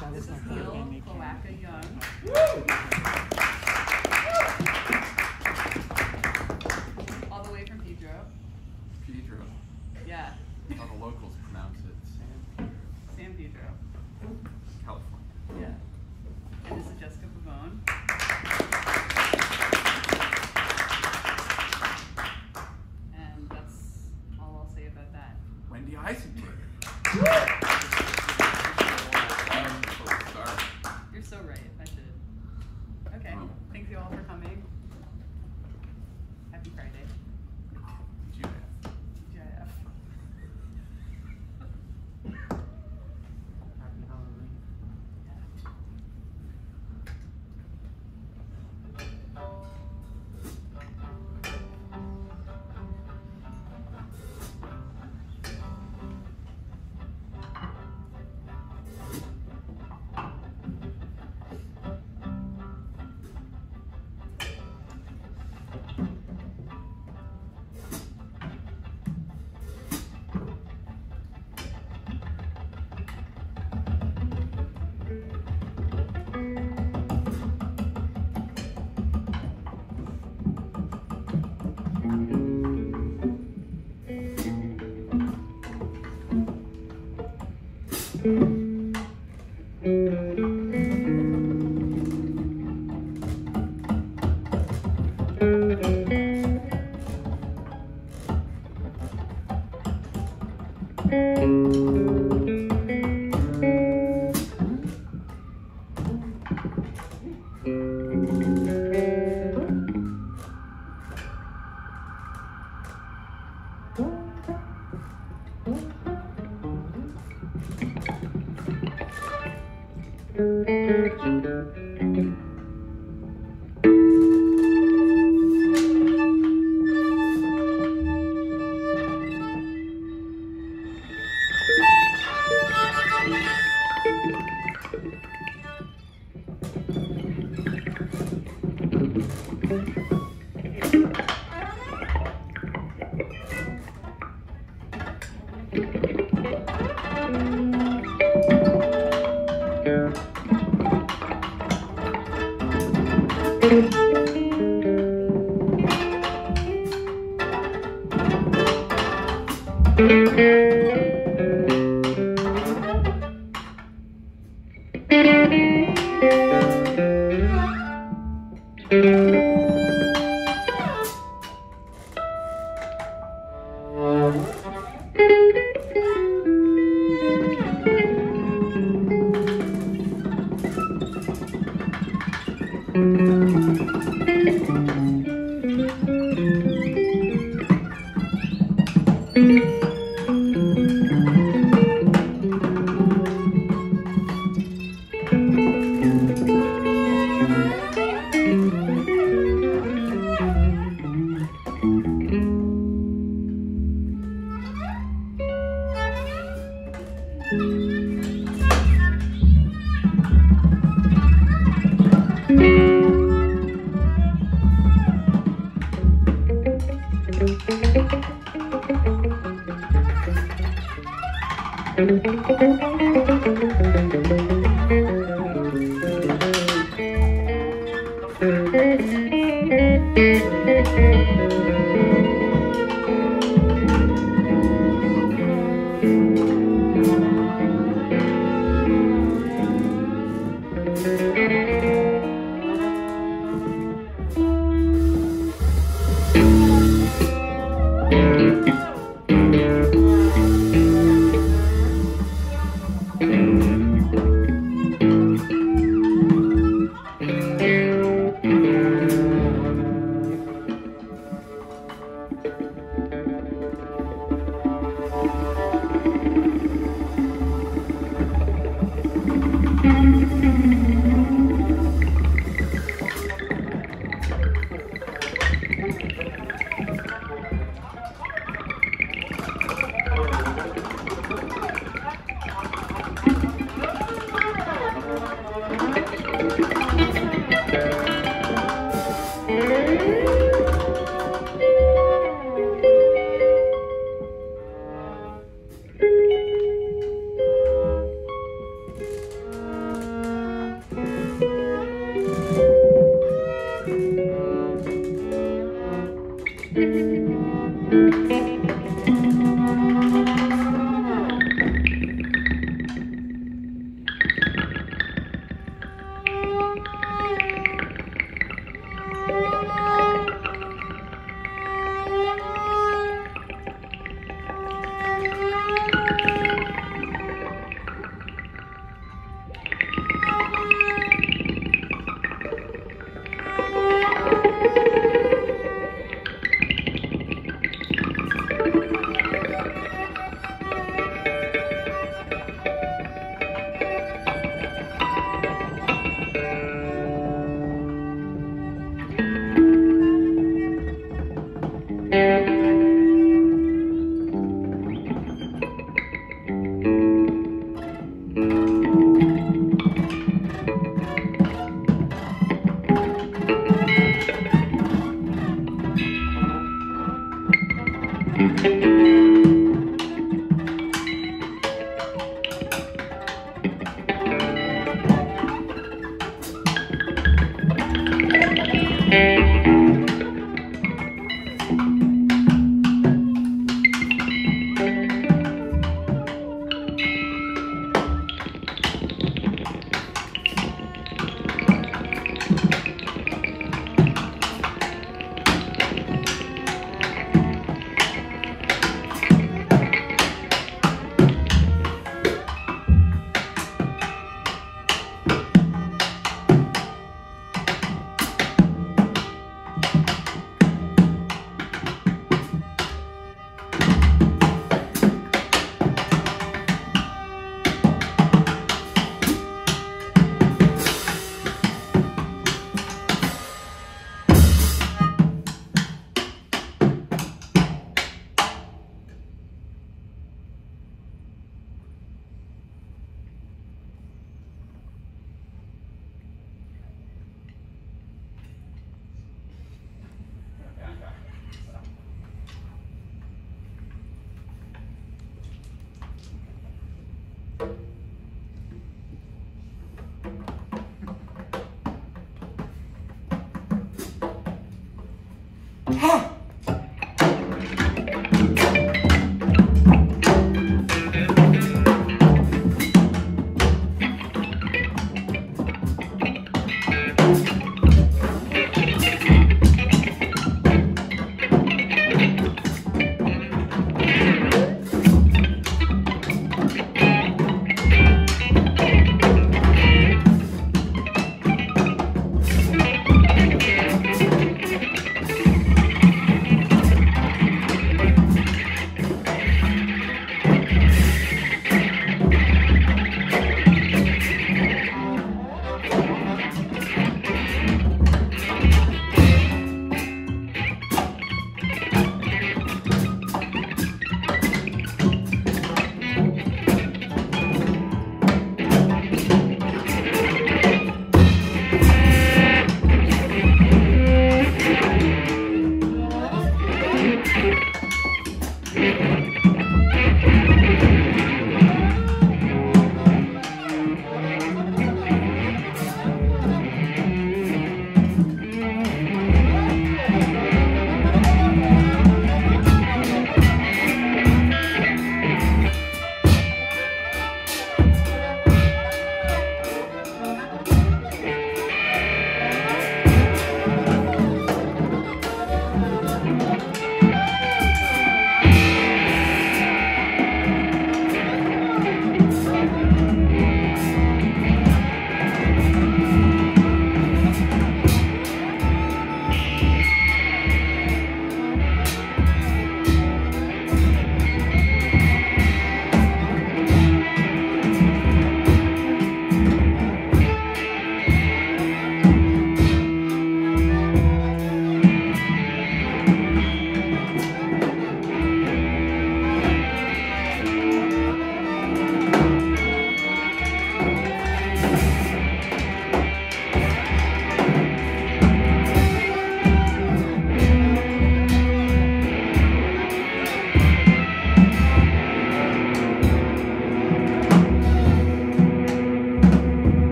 That this is Neil Cloaca Young. Woo! All the way from Pedro. Pedro. Yeah.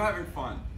I'm having fun.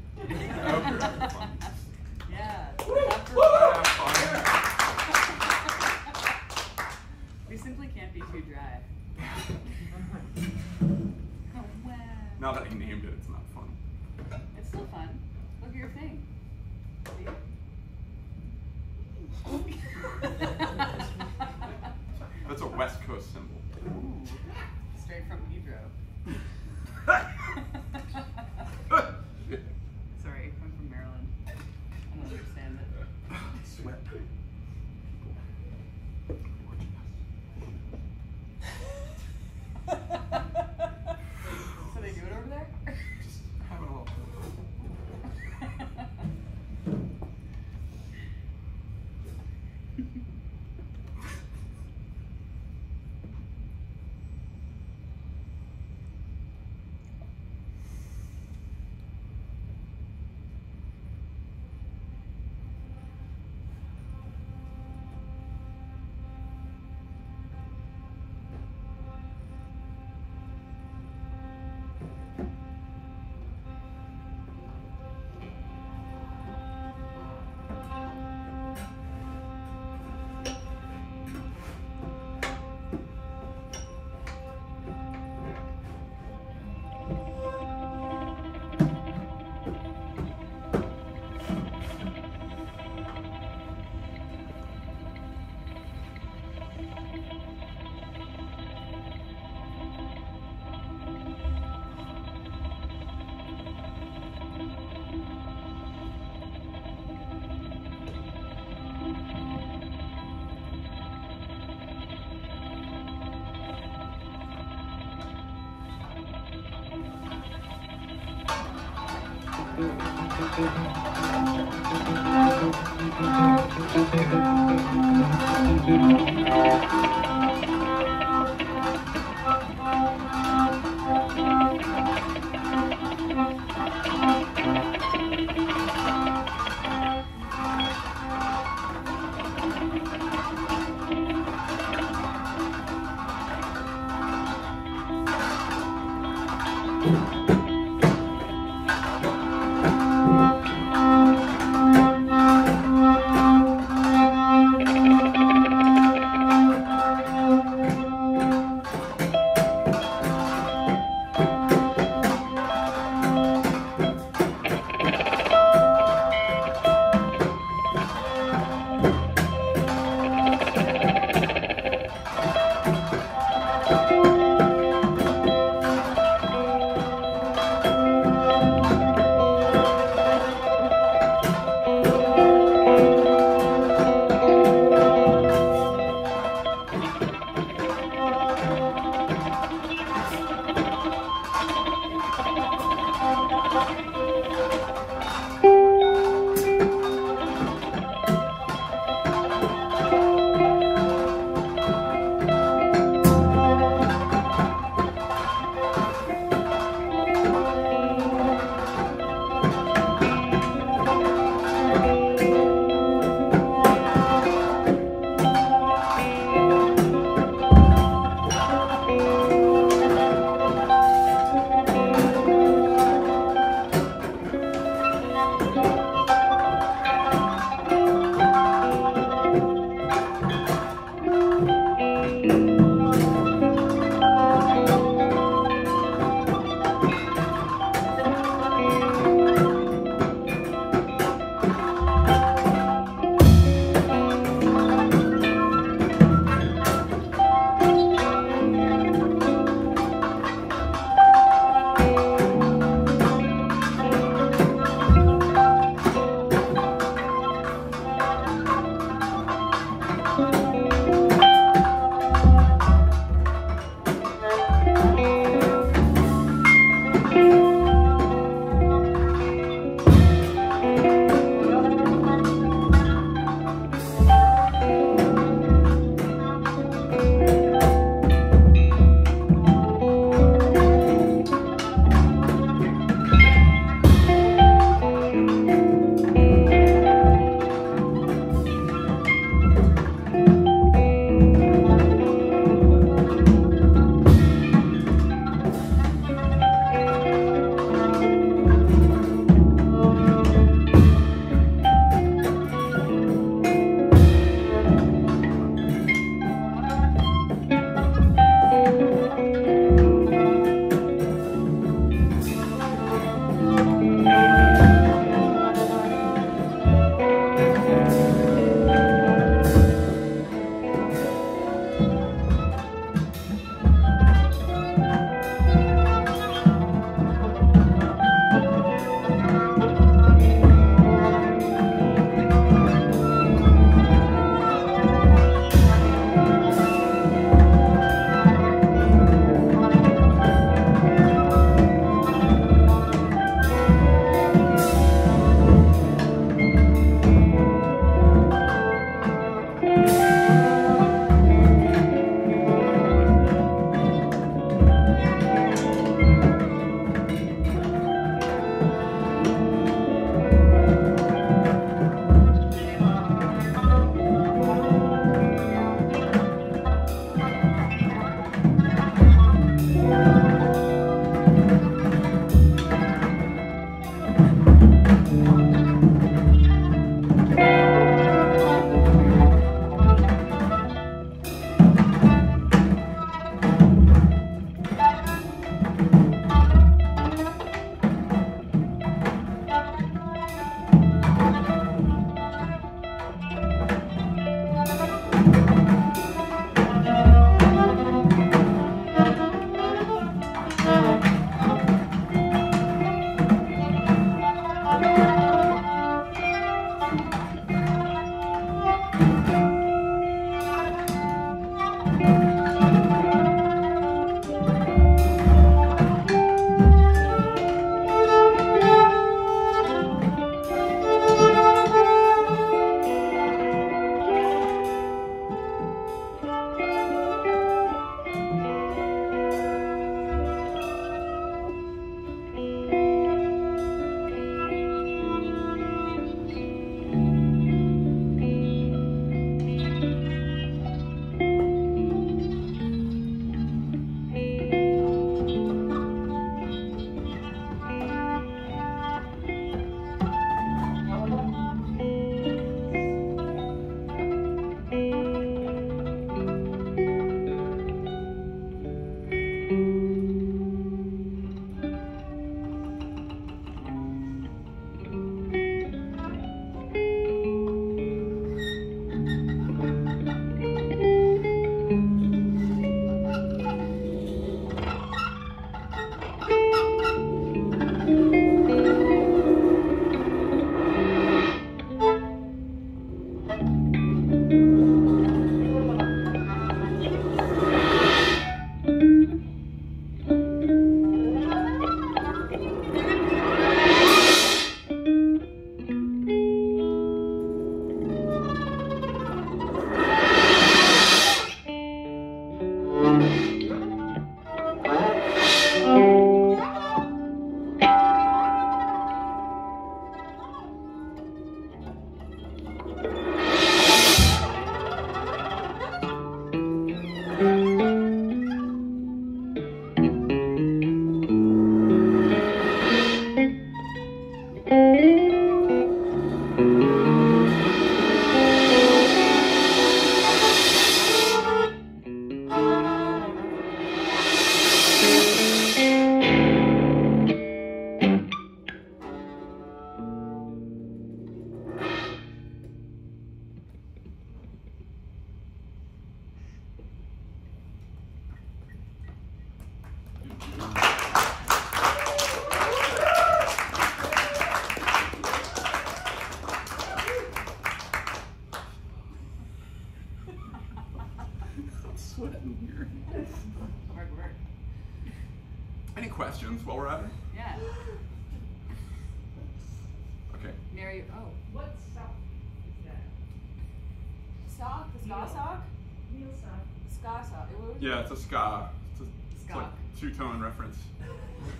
Yeah, it's a ska. It's, a, it's like two-tone reference.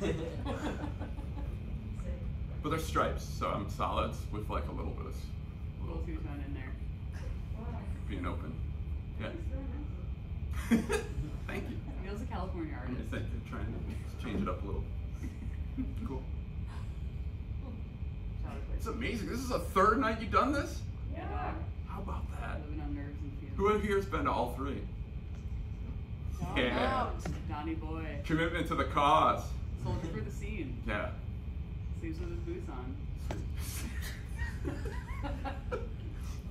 But they're stripes, so I'm solids with like a little bit of s- a little two tone in there. being open. Yeah. That's very nice. Thank you. Neil's a California I artist. think they're trying to change it up a little. Cool. Shout out to It's amazing. This is the third night you've done this? Yeah. How about that? Living on nerves and fumes. Who here has been to all three? Shout Yeah. out. Donnie boy. Commitment to the cause. Soldier for the scene. Yeah. Sleeps with his boots on.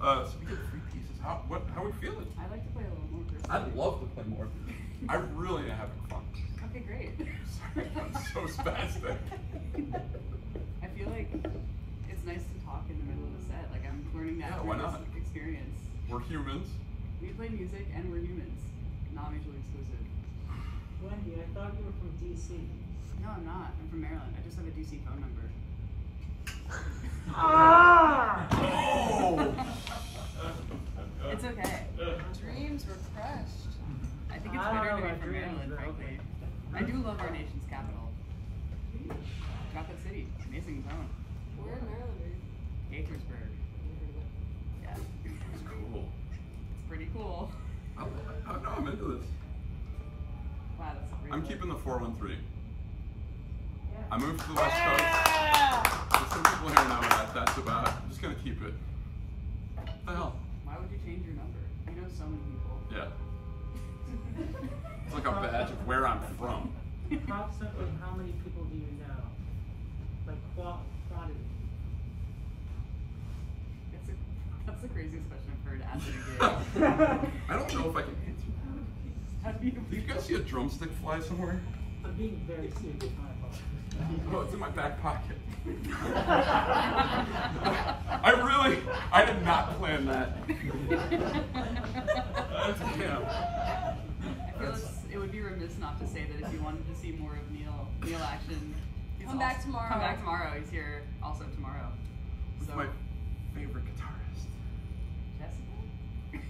uh, so we get three pieces. How what how are we feeling? I'd like to play a little more, Chris. I'd love to play more. I really am having fun. Okay, great. Sorry, I'm so spastic. I feel like it's nice to talk in the middle of a set. Like I'm learning that Yeah, why this not? experience. We're humans. We play music and we're humans. Not mutually exclusive. Wendy, I thought you were from DC. No, I'm not. I'm from Maryland. I just have a DC phone number. Ah! It's okay. Dreams were crushed. I think it's I better to be from dreams, Maryland, but frankly. okay. I do love our nation's capital. Chocolate City, amazing town. Where in Maryland are you? Gaithersburg. Yeah. It's cool. It's pretty cool. I, I, no, I'm into this. Wow, that's a great I'm keeping the 413. Yeah. I moved to the West Coast. There's some people here know that. That's about. I'm just gonna keep it. What the hell? Why would you change your number? You know so many people. Yeah. It's like a badge of where I'm from. Approximately how many people do you know? Like qua- quantity. It's a, that's the craziest question I've heard asked in a gig. I don't know if I can answer How do you that. You guys see a drumstick fly somewhere? I'm being very serious. My apologies. Oh, it's in my back pocket. I really, I did not plan that. Damn. I feel it would be remiss not to say that if you wanted to see more of Neil, Neil action, he's Come back tomorrow. Come back tomorrow. He's here also tomorrow. Who's So, my favorite guitarist? Jessica?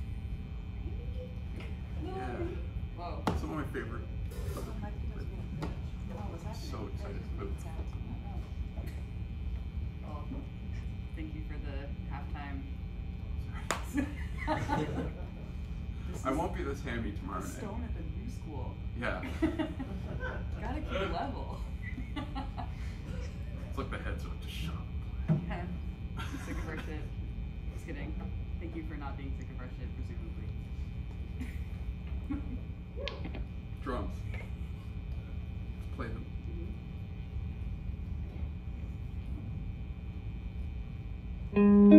Yeah. Whoa. Some of my favorite. Oh, what's happening? So excited. But Well, oh, thank you for the halftime. This I won't be this hammy tomorrow the night. stone at the new school. Yeah. Gotta keep level. It's like the heads are just shut up. yeah. Sick of our shit. Just kidding. Thank you for not being sick drums. Let's play them. Mm -hmm.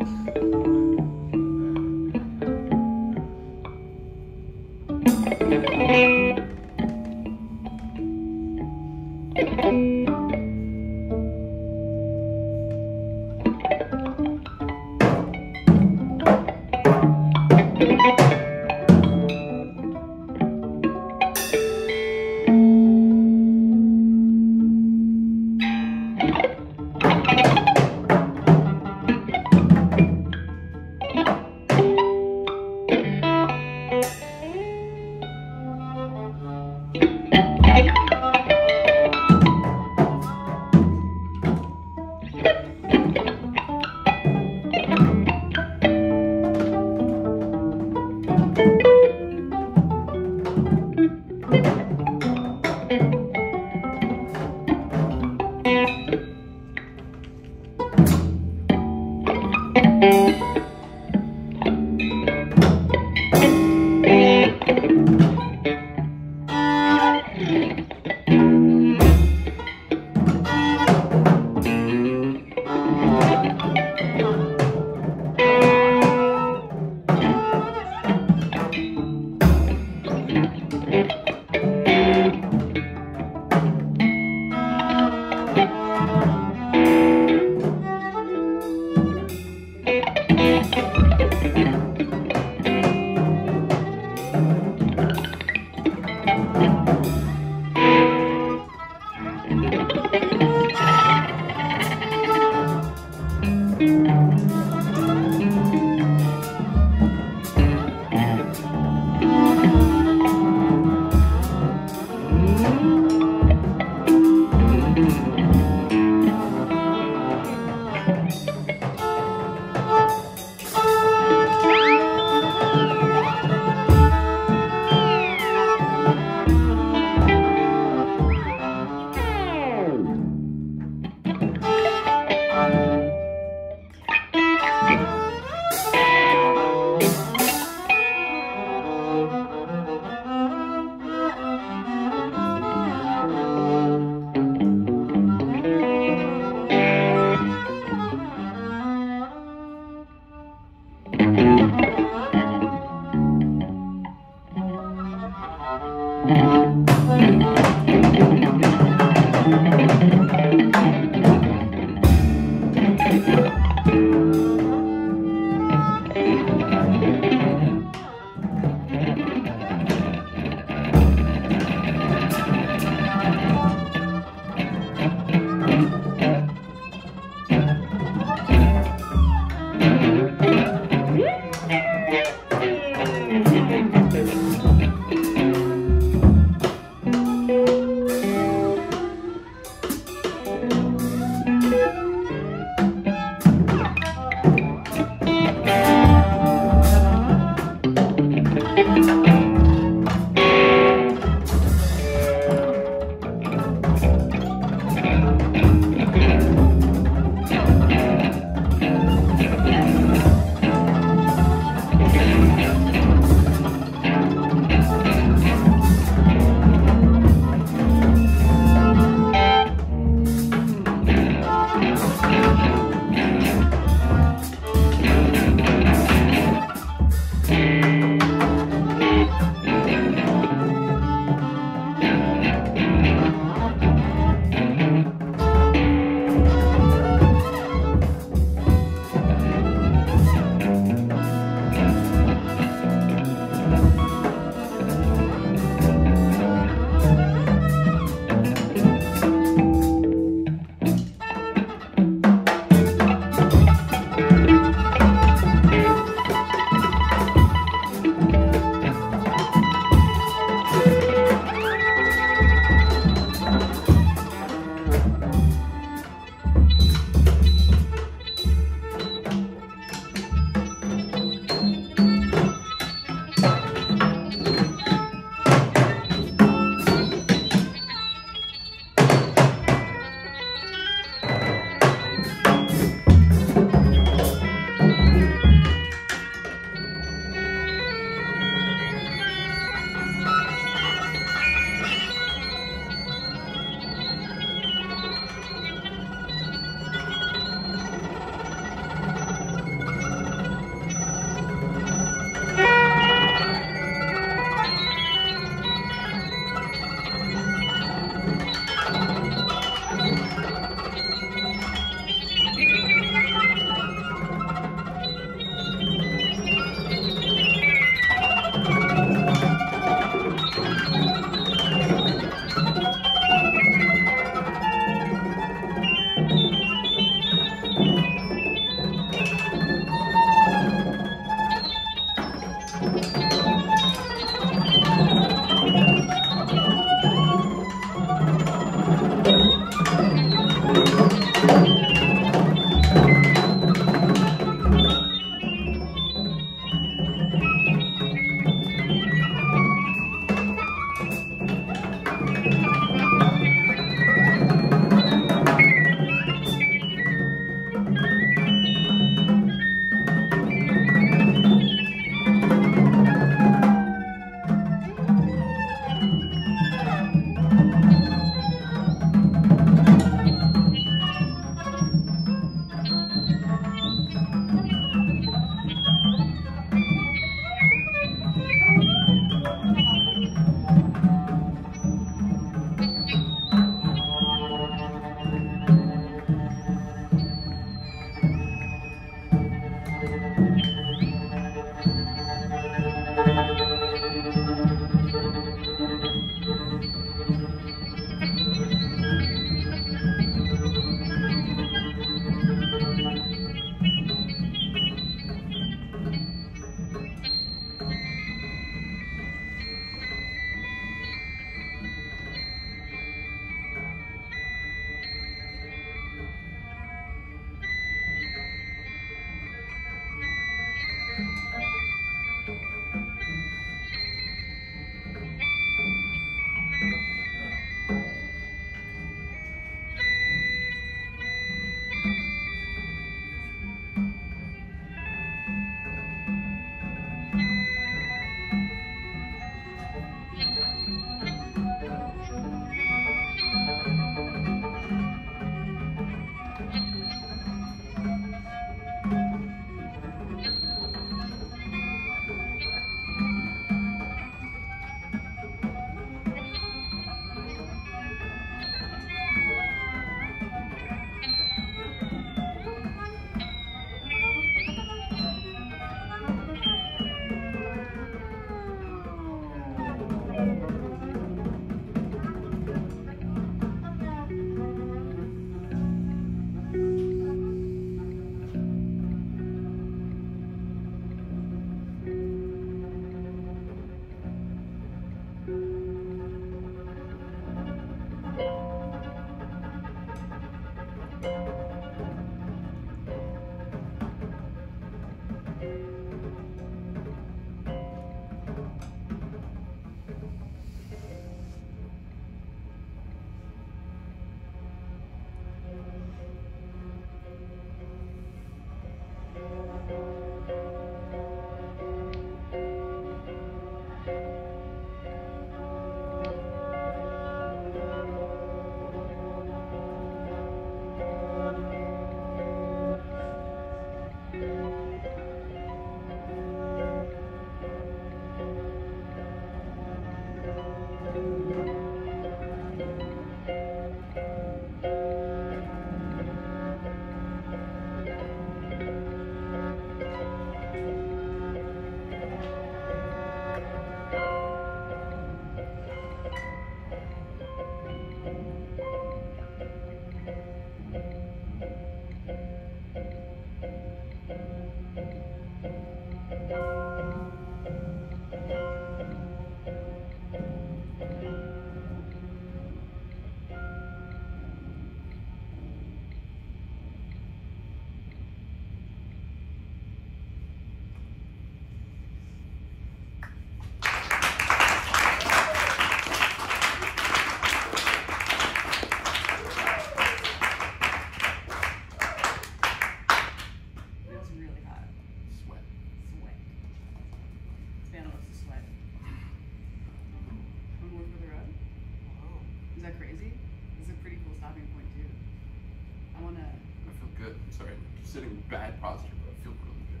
Sitting in bad posture, but I feel really good.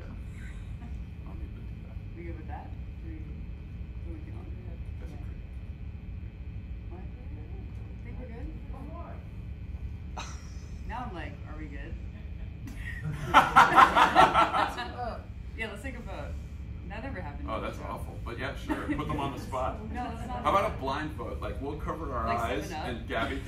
Yeah. I'll need to do that. We good with that? Do we, do we get on? That's Yeah. great. What? Think we're good? Now I'm like, are we good? Let's vote. Yeah, let's take a vote. That never happened. Oh, that's before. awful. But yeah, sure. Put them on the spot. No, that's not. How about a blind vote? Like we'll cover our Like eyes, seven up? and Gabby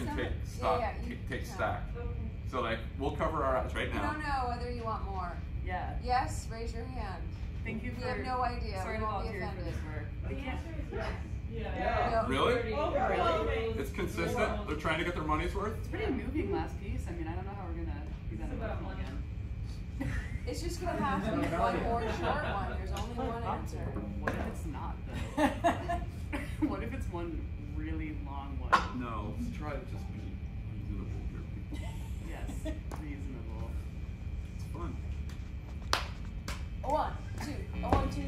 can take Yeah, stock, yeah, take, take can. So like we'll cover our eyes right now. I don't know whether you want more. Yeah. Yes, raise your hand. Thank you We for. have no idea. Sorry We to won't be volunteer for offended. this work. The answer is yes. Yeah. Really? Overwhelming. It's consistent. They're trying to get their money's worth. It's pretty moving last piece. I mean, I don't know how we're gonna do that It's about emotional money. again. It's just gonna have to be one more short one. There's only one answer. What if it's not though? what if it's one really long one? No, let's try to just be reasonable here, people. Yes, reasonable. It's fun. One, two, a one, two,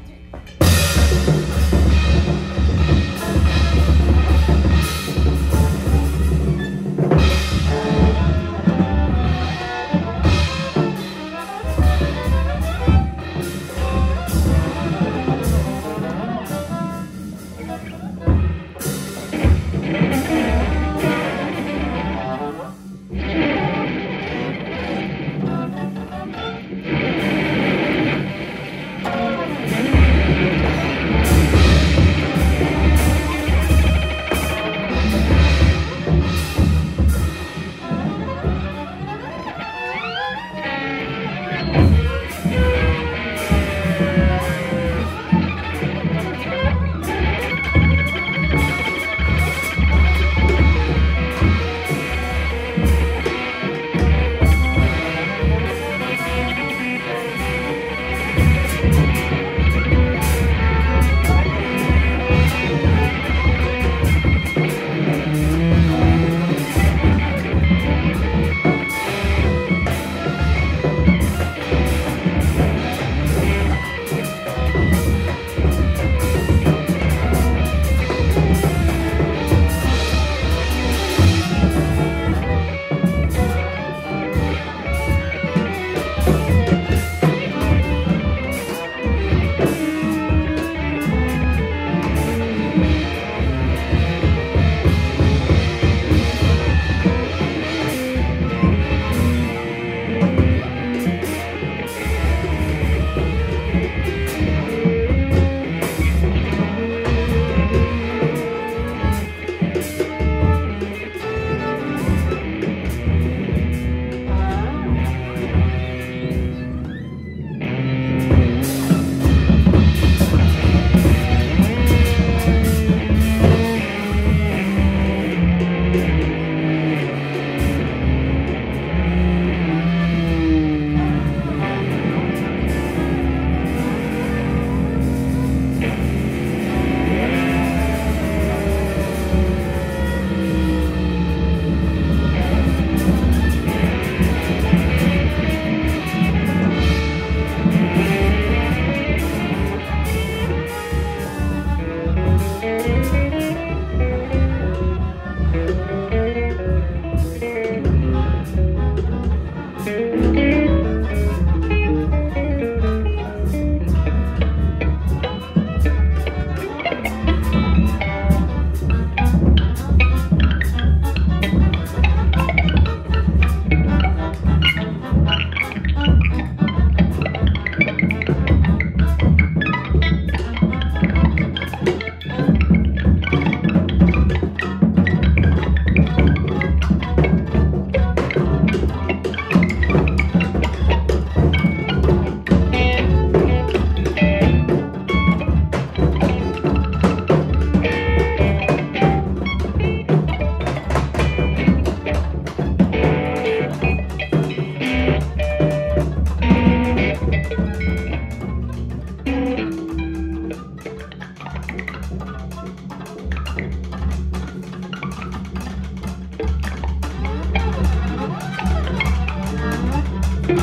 Thank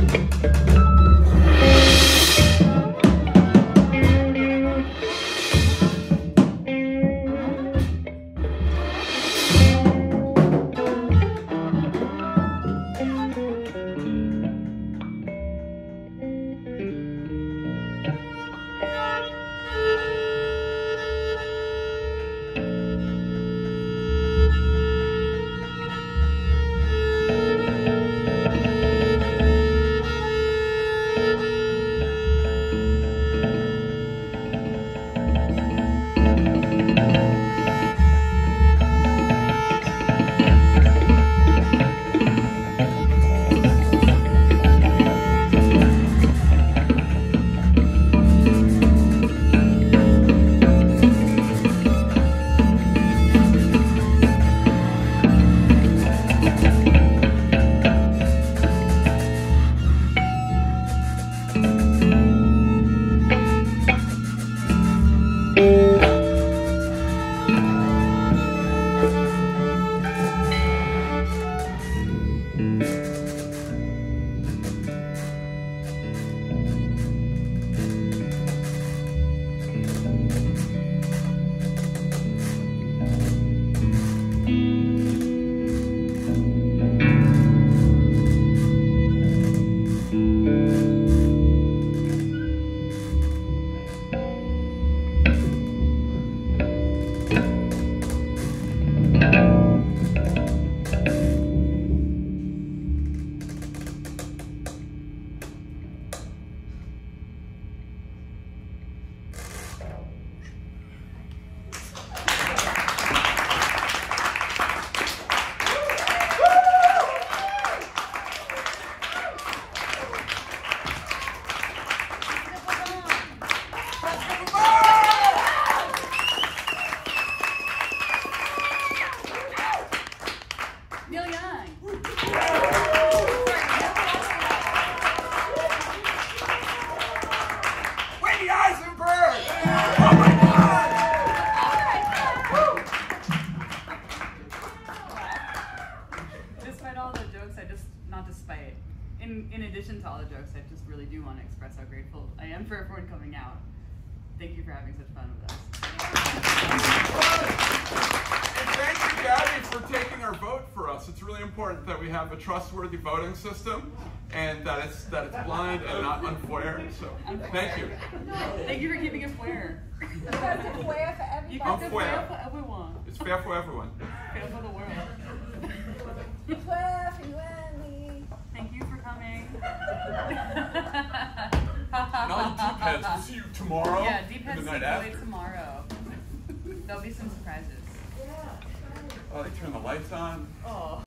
you. We have a trustworthy voting system and that it's that it's blind and not unfair. So thank you. Thank you for keeping it fair. You guys fair for everybody. guys fair. fair for everyone. It's fair for everyone. Fair for the world. Fair for you and me. Thank you for coming. And all you deep heads, we'll see you tomorrow Yeah, deep and heads the see night after. tomorrow. There'll be some surprises. Yeah. Oh, they turn the lights on. Oh.